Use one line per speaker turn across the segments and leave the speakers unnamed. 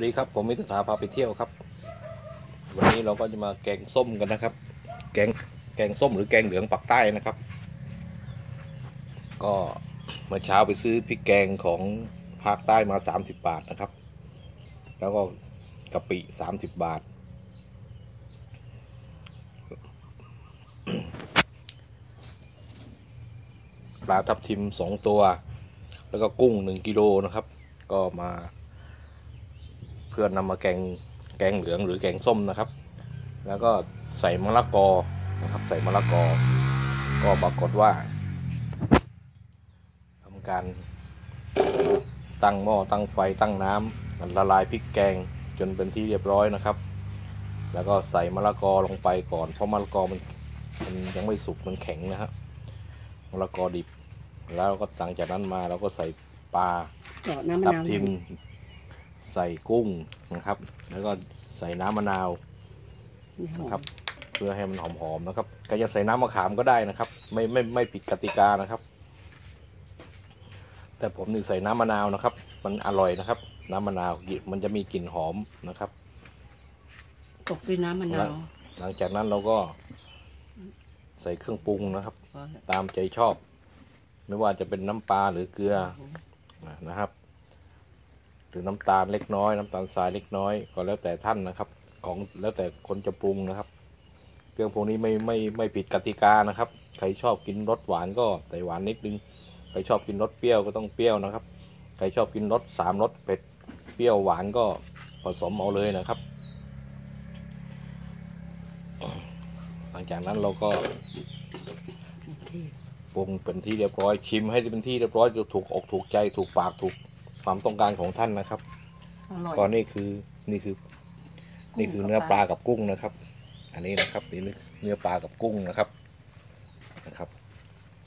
สวัสดีครับผมมิตรสาพาไปเที่ยวครับ วันนี้เราก็จะมาแกงส้มกันนะครับ แกงแกงส้มหรือแกงเหลืองปักใต้นะครับ ก็เมื่อเช้าไปซื้อพริกแกงของภาคใต้มา30บาทนะครับ แล้วก็กะปิ30บาท ปลาทับทิม2ตัว แล้วก็กุ้ง1กิโลนะครับ ก็มา เพื่อนำมาแกงแกงเหลืองหรือแกงส้มนะครับ แล้วก็ใส่มะละกอนะครับใส่มะละกอ ก็ปรากฏว่าทำการตั้งหม้อตั้งไฟตั้งน้ำมันละลายพริกแกงจนเป็นที่เรียบร้อยนะครับ แล้วก็ใส่มะละกอลงไปก่อน เพราะมะละกอมันมันยังไม่สุกมันแข็งนะครับมะละกอดิบ แล้วก็หลังจากนั้นมาเราก็ใส่ปลา
เจาะน้ำมะ
ทับ
นาว
ทิม ใส่กุ้งนะครับ แล้วก็ใส่น้ำมะนาว
นี่หอม
นะครับ เพื่อให้มันหอมๆนะครับใครจะใส่น้ำมะขามก็ได้นะครับ ไม่ไม่ไม่ผิดกติกานะครับ แต่ผมนี่ใส่น้ำมะนาวนะครับ มันอร่อยนะครับ น้ำมะนาวกลิ่นมันจะมีกลิ่นหอมนะครับ
ตกด้วยน้ำมะนาว
หลังจากนั้นเราก็ใส่เครื่องปรุงนะครับ
พอแล้ว
ตามใจชอบ ไม่ว่าจะเป็นน้ำปลาหรือเกลือนะครับ หรือน้ำตาลเล็กน้อย น้ำตาลทรายเล็กน้อย ก็แล้วแต่ท่านนะครับ ของแล้วแต่คนจะปรุงนะครับเครื่องพวกนี้ไม่ไม่ไม่ผิดกติกานะครับ ใครชอบกินรสหวานก็ใส่หวานนิดนึง ใครชอบกินรสเปรี้ยวก็ต้องเปรี้ยวนะครับ ใครชอบกินรสสามรสเผ็ดเปรี้ยวหวานก็ผสมเอาเลยนะครับ หลังจากนั้นเราก็
โอเค
ปรุงเป็นที่เรียบร้อยชิมให้เป็นที่เรียบร้อยจะถูกอกถูกใจถูกปากถูก ความต้องการของท่านนะครับ
อร่อย
ก็นี่คือนี่คือนี่คือเนื้อปลา กับกุ้งนะครับ อันนี้นะครับนี่เนื้อปลากับกุ้งนะครับนะครับ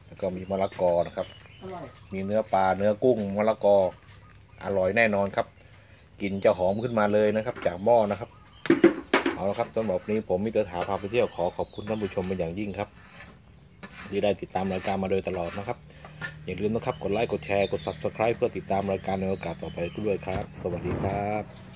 แล้วก็มีมะละกอนะครับ
อร่อย
มีเนื้อปลาเนื้อกุ้งมะละกออร่อยแน่นอนครับกลิ่นจะหอมขึ้นมาเลยนะครับ จากหม้อนะครับ เอาละครับสำหรับวันนี้ผมมิตรถาพาไปเที่ยวขอขอบคุณท่านผู้ชมเป็นอย่างยิ่งครับ ที่ได้ติดตามรายการมาโดยตลอดนะครับ อย่าลืมนะครับ กดไลค์ กดแชร์ กด subscribe เพื่อติดตามรายการในโอกาสต่อไปด้วยครับ สวัสดีครับ